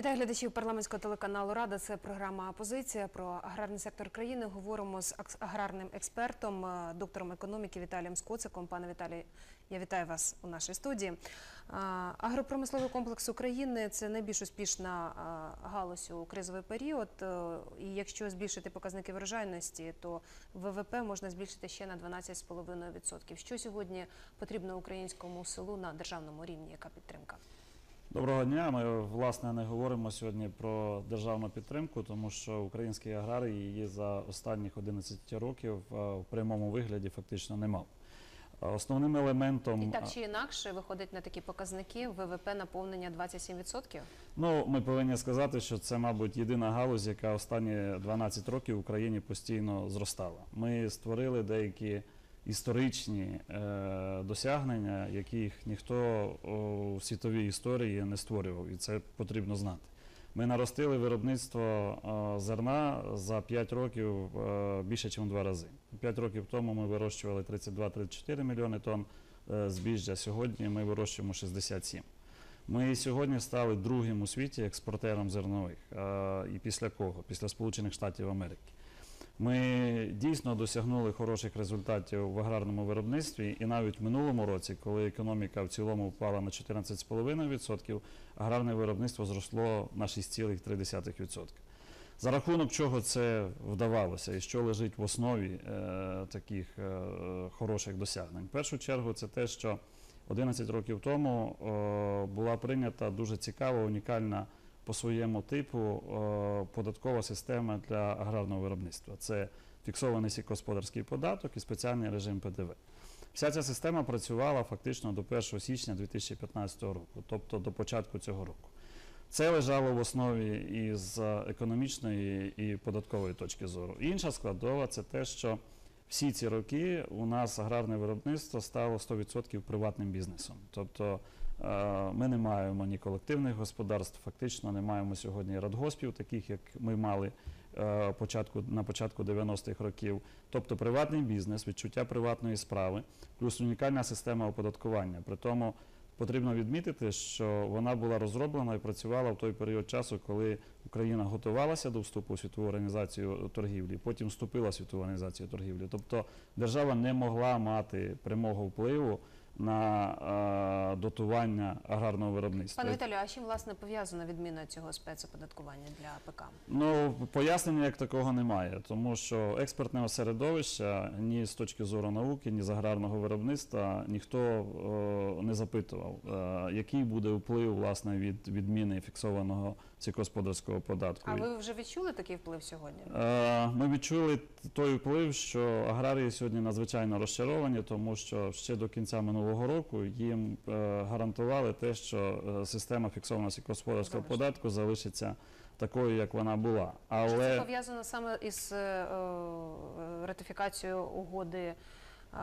Вітаю глядачів парламентського телеканалу Рада. Це програма Позиція про аграрний сектор країни. Говоримо з аграрним експертом, е, доктором економіки Віталієм Скоциком. Пане Віталій, я вітаю вас у нашій студії. Е, Агропромисловий комплекс України це найбільш успішна е, галузь у кризовий період. І якщо збільшити показники врожайності, то ВВП можна збільшити ще на 12,5%. Що сьогодні потрібно українському селу на державному рівні? Яка підтримка? Доброго дня. Ми власне не говоримо сьогодні про державну підтримку, тому що український аграрій її за останніх 11 років е, в прямому вигляді фактично не мав. Е, Основним елементом І так чи інакше виходить на такі показники ВВП наповнення 27%? ну ми повинні сказати, що це, мабуть, єдина галузь, яка останні 12 років в Україні постійно зростала. Ми створили деякі історичні е, досягнення, яких ніхто в світовій історії не створював, і це потрібно знати. Ми наростили виробництво е, зерна за 5 років е, більше, ніж два рази. 5 років тому ми вирощували 32-34 мільйони тонн збіжжя. Сьогодні ми вирощуємо 67. Ми сьогодні стали другим у світі експортером зернових. І після кого? Після Сполучених Штатів Америки. Ми дійсно досягнули хороших результатів в аграрному виробництві, і навіть в минулому році, коли економіка в цілому впала на 14,5%, аграрне виробництво зросло на 6,3%. За рахунок чого це вдавалося і що лежить в основі е, таких е, хороших досягнень? В першу чергу, це те, що 11 років тому е, була прийнята дуже цікава, унікальна по своєму типу е, податкова система для аграрного виробництва. Це фіксований сільськогосподарський податок і спеціальний режим ПДВ. Вся ця система працювала фактично до 1 січня 2015 року, тобто до початку цього року. Це лежало в основі і з економічної і податкової точки зору. Інша складова це те, що всі ці роки у нас аграрне виробництво стало 100% приватним бізнесом. Тобто ми не маємо ні колективних господарств, фактично не маємо сьогодні радгоспів, таких як ми мали е, початку, на початку 90-х років. Тобто приватний бізнес, відчуття приватної справи, плюс унікальна система оподаткування. При тому Потрібно відмітити, що вона була розроблена і працювала в той період часу, коли Україна готувалася до вступу у світову організацію торгівлі, потім вступила в світову організацію торгівлі. Тобто держава не могла мати прямого впливу на е, дотування аграрного виробництва. Пане Віталію, а чим власне пов'язана відміна цього спецоподаткування для АПК? Ну, пояснення як такого немає, тому що експертного середовища ні з точки зору науки, ні з аграрного виробництва ніхто е, не запитував, е, який буде вплив власне від відміни фіксованого сільськогосподарського податку. А ви вже відчули такий вплив сьогодні? Е, Ми відчули той вплив, що аграрії сьогодні надзвичайно розчаровані, тому що ще до кінця минулого року їм е, гарантували те, що е, система фіксованого сільськогосподарського податку залишиться такою, як вона була. Чи це пов'язано саме із е, ратифікацією угоди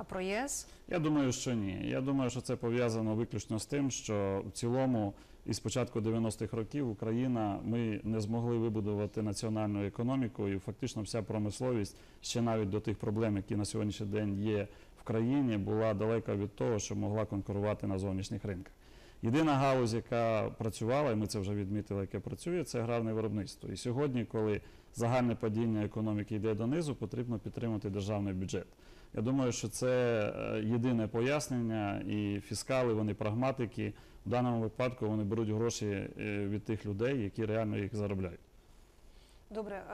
про ЄС? я думаю, що ні. Я думаю, що це пов'язано виключно з тим, що в цілому із початку 90-х років Україна ми не змогли вибудувати національну економіку, і фактично вся промисловість ще навіть до тих проблем, які на сьогоднішній день є в країні, була далека від того, що могла конкурувати на зовнішніх ринках. Єдина галузь, яка працювала, і ми це вже відмітили, яке працює, це аграрне виробництво. І сьогодні, коли загальне падіння економіки йде донизу, потрібно підтримати державний бюджет. Я думаю, що це е, єдине пояснення, і фіскали, вони прагматики. В даному випадку вони беруть гроші е, від тих людей, які реально їх заробляють. Добре, е,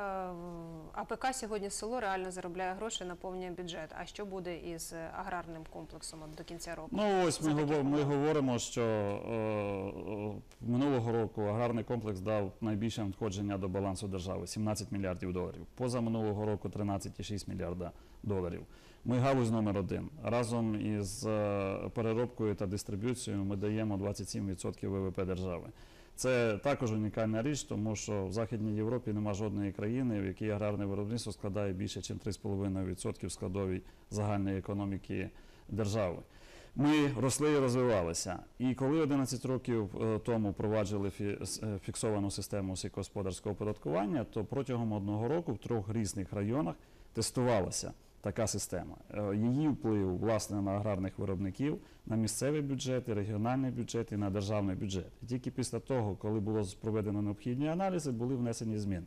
АПК сьогодні село реально заробляє гроші, наповнює бюджет. А що буде із е, аграрним комплексом до кінця року? Ну ось ми, За ми говоримо, що е, минулого року аграрний комплекс дав найбільше надходження до балансу держави 17 мільярдів доларів. Поза минулого року 13,6 мільярда доларів. Ми галузь номер один. Разом із е, переробкою та дистриб'юцією ми даємо 27% ВВП держави. Це також унікальна річ, тому що в Західній Європі немає жодної країни, в якій аграрне виробництво складає більше, ніж 3,5% складовій загальної економіки держави. Ми росли і розвивалися. І коли 11 років е, тому с- е, фіксовану систему сільськогосподарського оподаткування, то протягом одного року в трьох різних районах тестувалася така система. Е, Її вплив власне на аграрних виробників, на місцеві бюджети, регіональні бюджети, на державний бюджет. Тільки після того, коли було проведено необхідні аналізи, були внесені зміни.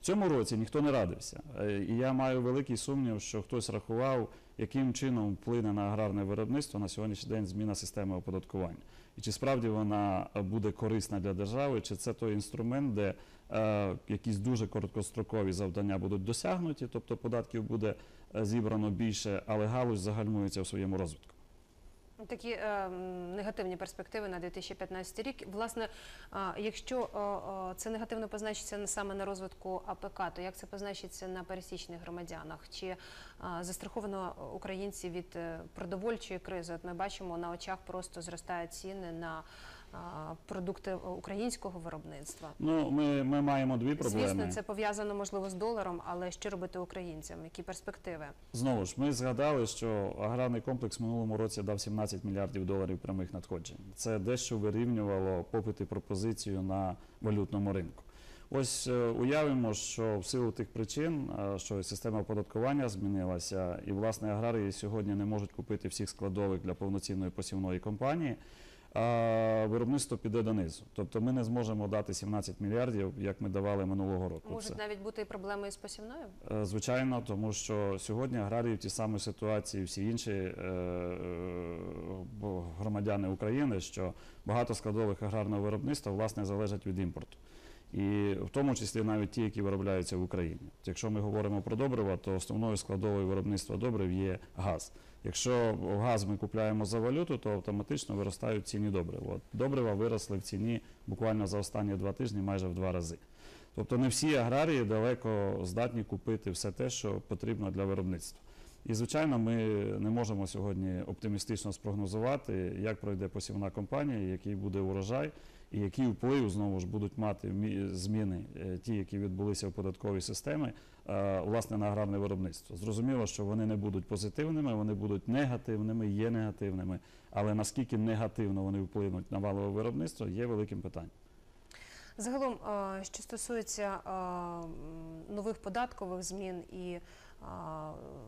В цьому році ніхто не радився. Е, І я маю великий сумнів, що хтось рахував, яким чином вплине на аграрне виробництво на сьогоднішній день зміна системи оподаткування. І чи справді вона е, буде корисна для держави, чи це той інструмент, де якісь дуже короткострокові завдання будуть досягнуті, тобто податків буде е, зібрано більше, але галузь загальмується в своєму розвитку. Такі е, негативні перспективи на 2015 рік. Власне, а, якщо е, е, це негативно позначиться на- саме на розвитку АПК, то як це позначиться на пересічних громадянах? Чи е, застраховано українці від е, продовольчої кризи? От ми бачимо на очах просто зростають ціни на е, продукти українського виробництва. Ну, ми, ми маємо дві проблеми. Звісно, це пов'язано можливо з доларом, але що робити українцям? Які перспективи? Знову ж, ми згадали, що аграрний комплекс в минулому році дав 17 мільярдів доларів прямих надходжень. Це дещо вирівнювало попит і пропозицію на валютному ринку. Ось е, уявимо, що в силу тих причин, е, що система оподаткування змінилася, і власне аграрії сьогодні не можуть купити всіх складових для повноцінної посівної компанії. А виробництво піде донизу. Тобто ми не зможемо дати 17 мільярдів, як ми давали минулого року. Можуть навіть бути і проблеми із посівною? Е, Звичайно, тому що сьогодні аграрії в тій самій ситуації, всі інші е, е, громадяни України, що багато складових аграрного виробництва власне залежать від імпорту. І в тому числі навіть ті, які виробляються в Україні. Якщо ми говоримо про добрива, то основною складовою виробництва добрив є газ. Якщо газ ми купляємо за валюту, то автоматично виростають ціні добрив. От добрива виросли в ціні буквально за останні два тижні майже в два рази. Тобто не всі аграрії далеко здатні купити все те, що потрібно для виробництва. І, звичайно, ми не можемо сьогодні оптимістично спрогнозувати, як пройде посівна кампанія, який буде урожай, і який вплив знову ж будуть мати зміни, е, ті, які відбулися в податковій системі, е, власне, на аграрне виробництво. Зрозуміло, що вони не будуть позитивними, вони будуть негативними, є негативними. Але наскільки негативно вони вплинуть на валове виробництво, є великим питанням. Загалом, е, що стосується нових податкових змін і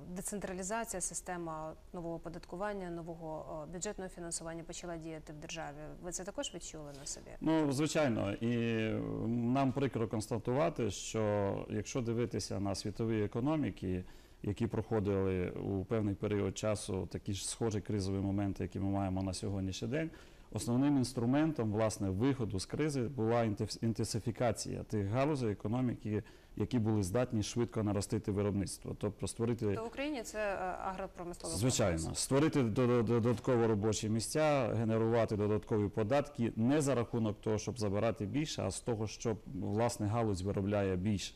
децентралізація, система нового податкування, нового бюджетного фінансування почала діяти в державі. Ви це також відчули на собі? Ну, звичайно, і нам прикро констатувати, що якщо дивитися на світові економіки, які проходили у певний період часу такі ж схожі кризові моменти, які ми маємо на сьогоднішній день, основним інструментом власне виходу з кризи була інтенс- інтенсифікація тих галузей економіки, які були здатні швидко наростити виробництво, тобто створити То в Україні це е, агропромисловий Звичайно, створити дода- додатково робочі місця, генерувати додаткові податки не за рахунок того, щоб забирати більше, а з того, щоб власне галузь виробляє більше.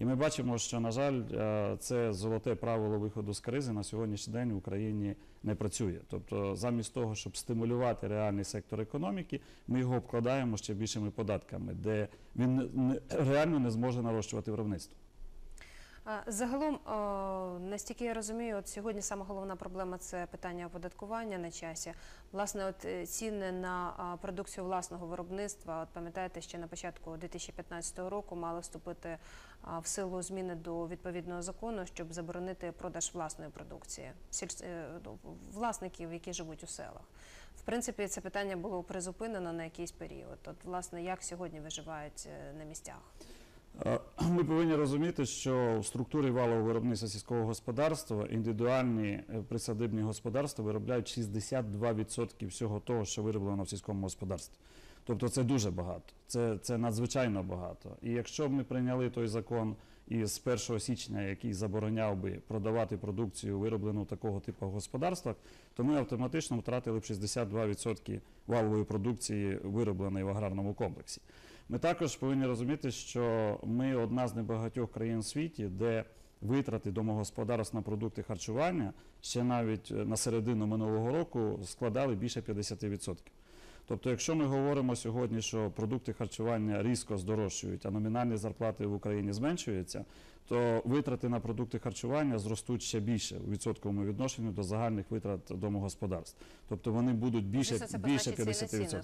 І ми бачимо, що на жаль, е, це золоте правило виходу з кризи на сьогоднішній день в Україні не працює. Тобто, замість того, щоб стимулювати реальний сектор економіки, ми його обкладаємо ще більшими податками, де він реально не зможе нарощувати виробництво. Загалом, настільки я розумію, от сьогодні саме головна проблема це питання оподаткування на часі. Власне, от е, ціни на продукцію власного виробництва. От пам'ятаєте, ще на початку 2015 року мали вступити в силу зміни до відповідного закону, щоб заборонити продаж власної продукції е, ну, власників, які живуть у селах. В принципі, це питання було призупинено на якийсь період. От, власне, як сьогодні виживають е, на місцях? Е, Ми повинні розуміти, що в структурі валового виробництва сільського господарства індивідуальні присадибні господарства виробляють 62% всього того, що вироблено в сільському господарстві. Тобто це дуже багато, це, це надзвичайно багато. І якщо б ми прийняли той закон із 1 січня, який забороняв би продавати продукцію, вироблену такого типу в господарствах, то ми автоматично втратили б 62% валової продукції, виробленої в аграрному комплексі. Ми також повинні розуміти, що ми одна з небагатьох країн у світі, де витрати домогосподарств на продукти харчування ще навіть е, на середину минулого року складали більше 50%. Тобто, якщо ми говоримо сьогодні, що продукти харчування різко здорожчують, а номінальні зарплати в Україні зменшуються, то витрати на продукти харчування зростуть ще більше у відсотковому відношенню до загальних витрат домогосподарств. Тобто вони будуть більше, це більше позначиться і на 50%.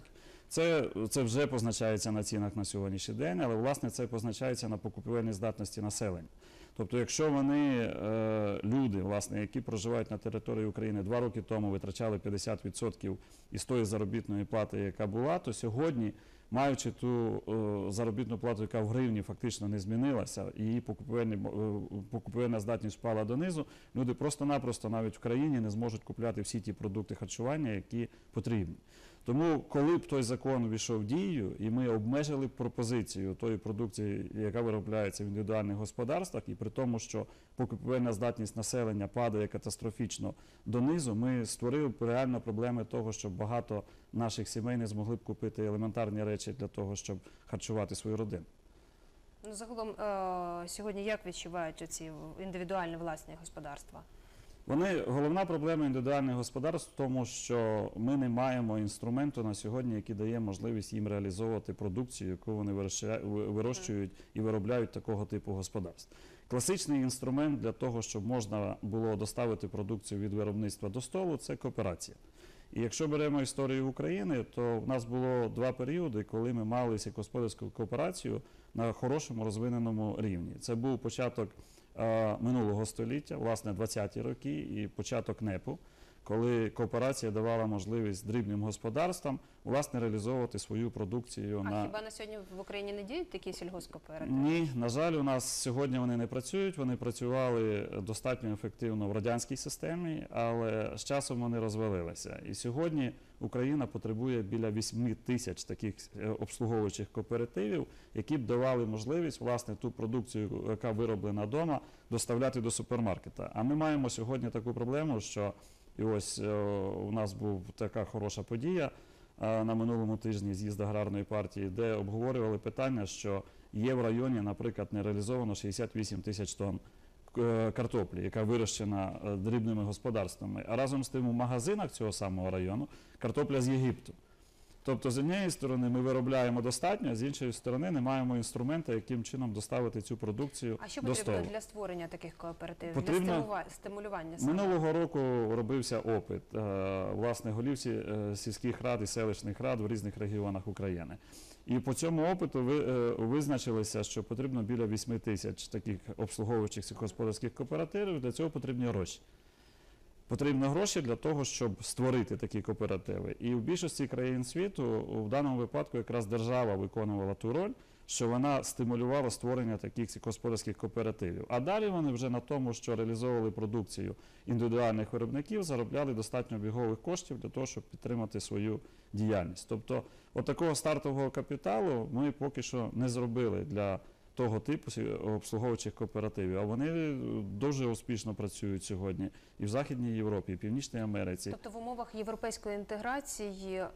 Це, це вже позначається на цінах на сьогоднішній день, але власне це позначається на покупівельній здатності населення. Тобто, якщо вони, е, люди, власне, які проживають на території України два роки тому витрачали 50% із тої заробітної плати, яка була, то сьогодні, маючи ту е, заробітну плату, яка в гривні фактично не змінилася, її е, покупівельна здатність впала донизу, люди просто-напросто навіть в країні не зможуть купляти всі ті продукти харчування, які потрібні. Тому, коли б той закон увійшов в дію, і ми обмежили пропозицію тої продукції, яка виробляється в індивідуальних господарствах, і при тому, що покупівельна здатність населення падає катастрофічно донизу, ми створили б реально проблеми того, що багато наших сімей не змогли б купити елементарні речі для того, щоб харчувати свою родину. Ну, загалом е, сьогодні як відчувають оці індивідуальні власні господарства? Вони головна проблема індивідуальних господарств в тому, що ми не маємо інструменту на сьогодні, який дає можливість їм реалізовувати продукцію, яку вони вирощують і виробляють такого типу господарств. Класичний інструмент для того, щоб можна було доставити продукцію від виробництва до столу, це кооперація. І якщо беремо історію України, то в нас було два періоди, коли ми мали сільськогосподарську кооперацію на хорошому розвиненому рівні. Це був початок е, минулого століття, власне, 20-ті роки і початок НЕПу, коли кооперація давала можливість дрібним господарствам власне реалізовувати свою продукцію А на хіба на сьогодні в Україні не діють такі сільгоспкооперативи? ні, на жаль, у нас сьогодні вони не працюють. Вони працювали достатньо ефективно в радянській системі, але з часом вони розвалилися. І сьогодні Україна потребує біля 8 тисяч таких е, обслуговуючих кооперативів, які б давали можливість власне ту продукцію, яка вироблена вдома, доставляти до супермаркета. А ми маємо сьогодні таку проблему, що і ось е, у нас був така хороша подія е, на минулому тижні з'їзд аграрної партії, де обговорювали питання, що є в районі, наприклад, не реалізовано 68 тисяч тонн е, картоплі, яка вирощена дрібними господарствами. А разом з тим у магазинах цього самого району картопля з Єгипту. Тобто, з однієї сторони, ми виробляємо достатньо, а з іншої сторони, не маємо інструмента, яким чином доставити цю продукцію А що до потрібно столу. для створення таких кооперативів? Потрібно- Для стимува- стимулювання саме? Минулого року робився опит е, власне голів е, сільських рад і селищних рад в різних регіонах України. І по цьому опиту е, визначилося, що потрібно біля 8 тисяч таких обслуговуючих сільськогосподарських кооперативів. Для цього потрібні гроші. Потрібно гроші для того, щоб створити такі кооперативи. І в більшості країн світу в даному випадку якраз держава виконувала ту роль, що вона стимулювала створення таких сільськогосподарських кооперативів. А далі вони вже на тому, що реалізовували продукцію індивідуальних виробників, заробляли достатньо бігових коштів для того, щоб підтримати свою діяльність. Тобто, отакого стартового капіталу ми поки що не зробили для того типу обслуговуючих кооперативів. А вони е, дуже успішно працюють сьогодні і в Західній Європі, і в Північній Америці. Тобто в умовах європейської інтеграції е,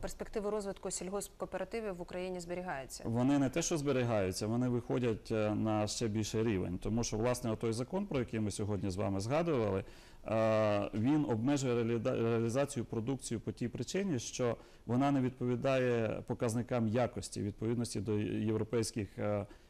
перспективи розвитку сільгоспкооперативів в Україні зберігаються. Вони не те, що зберігаються, вони виходять е, на ще більший рівень. Тому що, власне, той закон, про який ми сьогодні з вами згадували, він обмежує реалізацію продукції по тій причині, що вона не відповідає показникам якості відповідності до європейських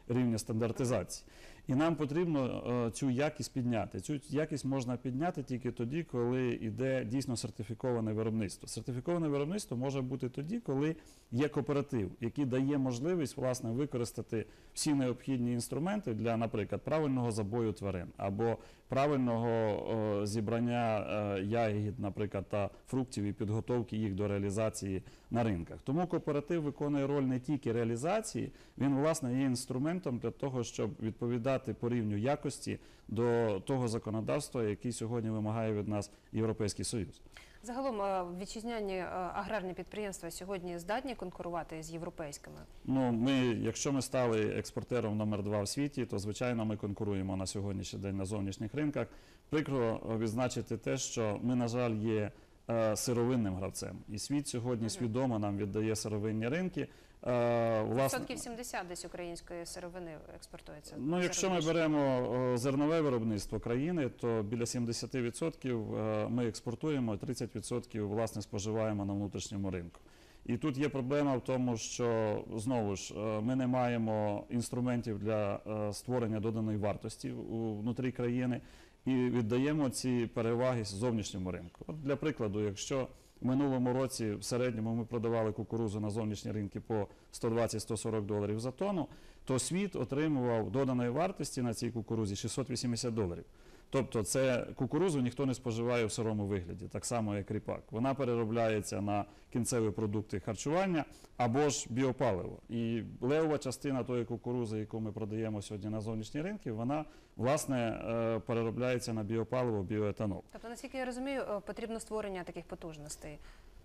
рівня стандартизації. І нам потрібно е, цю якість підняти. Цю якість можна підняти тільки тоді, коли йде дійсно сертифіковане виробництво. Сертифіковане виробництво може бути тоді, коли є кооператив, який дає можливість власне використати всі необхідні інструменти для, наприклад, правильного забою тварин або правильного зібрання е, ягід, наприклад, та фруктів і підготовки їх до реалізації на ринках. Тому кооператив виконує роль не тільки реалізації, він власне є інструментом для того, щоб відповідати по рівню якості до того законодавства, який сьогодні вимагає від нас Європейський Союз. Загалом е, вітчизняні е, аграрні підприємства сьогодні здатні конкурувати з європейськими. Ну, ми, якщо ми стали експортером номер два в світі, то звичайно ми конкуруємо на сьогоднішній день на зовнішніх ринках. Прикро відзначити те, що ми, на жаль, є е, сировинним гравцем, і світ сьогодні свідомо нам віддає сировинні ринки. Е, власне, Відсотків 70 десь української сировини експортується. Ну, якщо ми беремо зернове виробництво країни, то біля 70% е, ми експортуємо, 30% власне споживаємо на внутрішньому ринку. І тут є проблема в тому, що знову ж е, ми не маємо інструментів для е, створення доданої вартості внутрі країни і віддаємо ці переваги зовнішньому ринку. От для прикладу, якщо в минулому році в середньому ми продавали кукурузу на зовнішні ринки по 120-140 доларів за тонну, то світ отримував доданої вартості на цій кукурузі 680 доларів. Тобто, це кукурузу ніхто не споживає в сирому вигляді, так само як ріпак. Вона переробляється на кінцеві продукти харчування або ж біопаливо. І левова частина тої кукурузи, яку ми продаємо сьогодні на зовнішні ринки, вона власне е, переробляється на біопаливо, біоетанол. Тобто, наскільки я розумію, е, потрібно створення таких потужностей.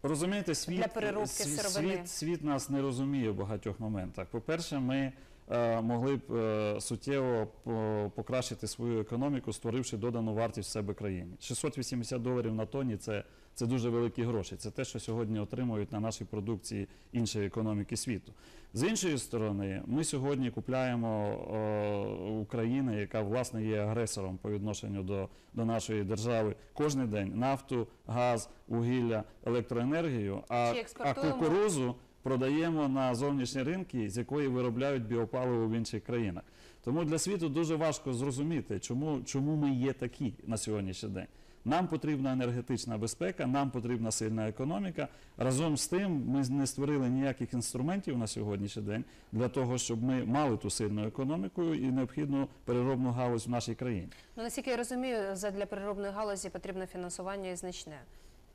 Розумієте, світ, Для переробки світ, світ, світ нас не розуміє в багатьох моментах. По-перше, ми е, могли б е, суттєво покращити свою економіку, створивши додану вартість в себе країні. 680 доларів на тоні це, це дуже великі гроші. Це те, що сьогодні отримують на нашій продукції інші економіки світу. З іншої сторони, ми сьогодні купляємо України, яка власне є агресором по відношенню до, до нашої держави, кожен день нафту, газ, вугілля, електроенергію. А, а кукурузу продаємо на зовнішні ринки, з якої виробляють біопаливо в інших країнах. Тому для світу дуже важко зрозуміти, чому, чому ми є такі на сьогоднішній день. Нам потрібна енергетична безпека, нам потрібна сильна економіка. Разом з тим, ми не створили ніяких інструментів на сьогоднішній день для того, щоб ми мали ту сильну економіку і необхідну переробну галузь в нашій країні. Ну наскільки я розумію, задля переробної галузі потрібно фінансування і значне.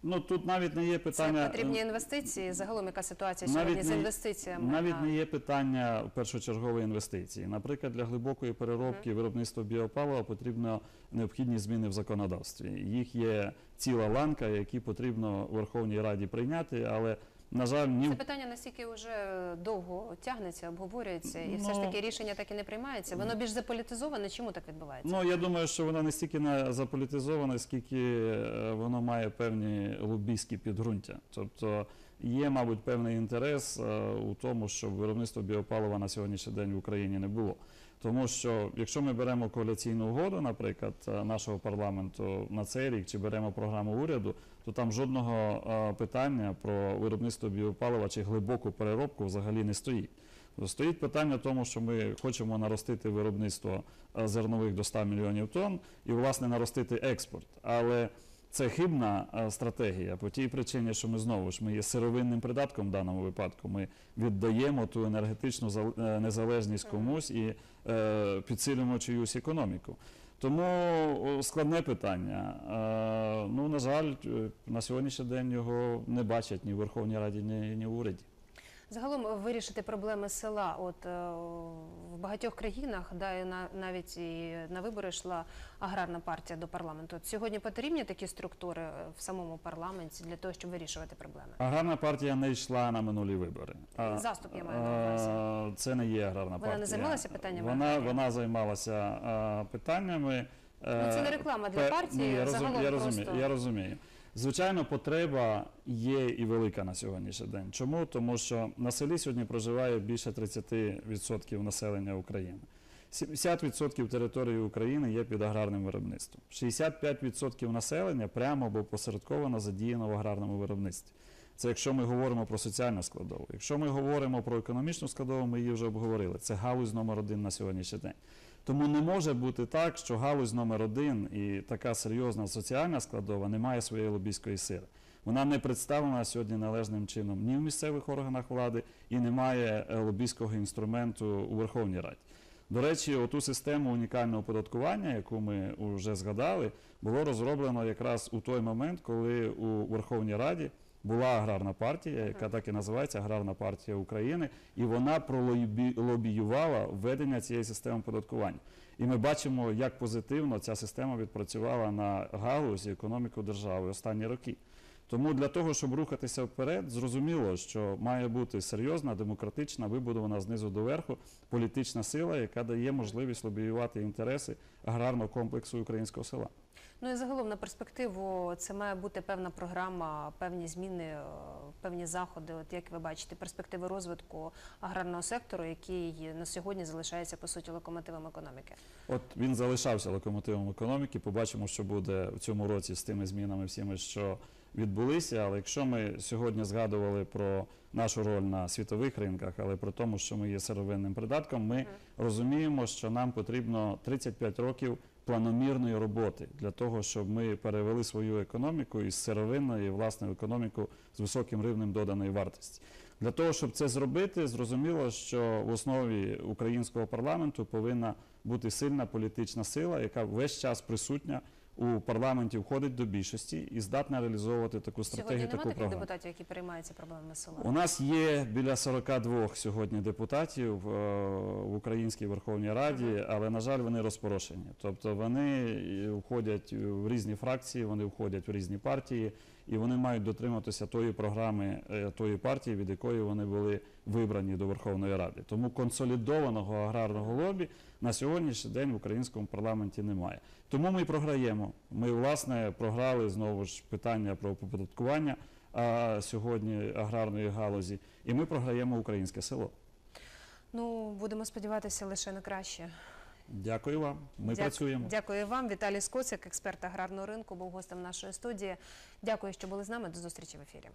Ну тут навіть не є питання. Це потрібні інвестиції. Загалом яка ситуація Навіть сьогодні з інвестиціями? Навіть не є питання першочергової інвестиції. Наприклад, для глибокої переробки виробництва біопалива потрібно необхідні зміни в законодавстві. Їх є ціла ланка, які потрібно Верховній Раді прийняти, але на жаль, ні Це питання настільки вже довго тягнеться, обговорюється, і все ж Ну, таки рішення так і не приймається. Воно більш заполітизоване. Чому так відбувається? Ну я думаю, що вона не стільки не заполітизована, скільки е, воно має певні лобійські підґрунтя. Тобто є, мабуть, певний інтерес е, у тому, щоб виробництво біопалива на сьогоднішній день в Україні не було. Тому що якщо ми беремо коаліційну угоду, наприклад, е, нашого парламенту на цей рік, чи беремо програму уряду, то там жодного е, питання про виробництво біопалива чи глибоку переробку взагалі не стоїть. Стоїть питання в тому, що ми хочемо наростити виробництво е, зернових до 100 мільйонів тонн і, власне, наростити експорт. Але це хибна е, стратегія по тій причині, що ми знову ж ми є сировинним придатком в даному випадку. Ми віддаємо ту енергетичну е, незалежність комусь і е, підсилюємо чиюсь економіку. Тому складне питання. Е, ну, на жаль, е, на сьогоднішній день його не бачать ні в Верховній Раді, ні, ні в уряді. Загалом е, вирішити проблеми села. От е, в багатьох країнах, да, і на, навіть і на вибори йшла аграрна партія до парламенту. От сьогодні потрібні такі структури е, в самому парламенті для того, щоб вирішувати проблеми. Аграрна партія не йшла на минулі вибори. А, Заступ я маю на увазі. Це не є аграрна Вона партія. не займалася питаннями Вона, вона займалася питаннями. Ну, це не реклама для партії, Ні, я, розум- я розумію, я розумію. Звичайно, потреба є і велика на сьогоднішній день. Чому? Тому що на селі сьогодні проживає більше 30% населення України. 70% території України є під аграрним виробництвом. 65% населення прямо або посередковано задіяно в аграрному виробництві. Це якщо ми говоримо про соціальну складову. Якщо ми говоримо про економічну складову, ми її вже обговорили. Це галузь номер один на сьогоднішній день. Тому не може бути так, що галузь номер один і така серйозна соціальна складова не має своєї лобійської сили. Вона не представлена сьогодні належним чином ні в місцевих органах влади і не має е, лобійського інструменту у Верховній Раді. До речі, оту систему унікального оподаткування, яку ми вже згадали, було розроблено якраз у той момент, коли у Верховній Раді була аграрна партія, яка так і називається Аграрна партія України, і вона пролобіювала введення цієї системи оподаткування. І ми бачимо, як позитивно ця система відпрацювала на галузь і економіку держави останні роки. Тому для того, щоб рухатися вперед, зрозуміло, що має бути серйозна, демократична, вибудована знизу до верху політична сила, яка дає можливість лобіювати інтереси аграрного комплексу українського села. Ну і загалом на перспективу це має бути певна програма, певні зміни, е, певні заходи. От як ви бачите, перспективи розвитку аграрного сектору, який на сьогодні залишається по суті локомотивом економіки. От він залишався локомотивом економіки. Побачимо, що буде в цьому році з тими змінами, всіми, що відбулися. Але якщо ми сьогодні згадували про нашу роль на світових ринках, але про тому, що ми є сировинним придатком, ми розуміємо, що нам потрібно 35 років планомірної роботи для того, щоб ми перевели свою економіку із сировинної власне економіку з високим рівнем доданої вартості. Для того, щоб це зробити, зрозуміло, що в основі українського парламенту повинна бути сильна політична сила, яка весь час присутня у парламенті, входить до більшості і здатна реалізовувати таку Сьогодні стратегію, немає таку таких програму. депутатів, які переймаються проблемами села? У нас є біля 42 сьогодні депутатів е, в Українській Верховній Раді, але на жаль, вони розпорошені. Тобто вони е, входять в різні фракції, вони входять в різні партії, і вони мають дотриматися тої програми е, тої партії, від якої вони були вибрані до Верховної Ради. Тому консолідованого аграрного лобі на сьогоднішній день в українському парламенті немає. Тому ми програємо. Ми власне програли знову ж питання про оподаткування сьогодні аграрної галузі, і ми програємо українське село. Ну, будемо сподіватися лише на краще. Дякую вам. Ми Дя... працюємо. Дякую вам. Віталій Скоцик, експерт аграрного ринку, був гостем нашої студії. Дякую, що були з нами. До зустрічі в ефірі.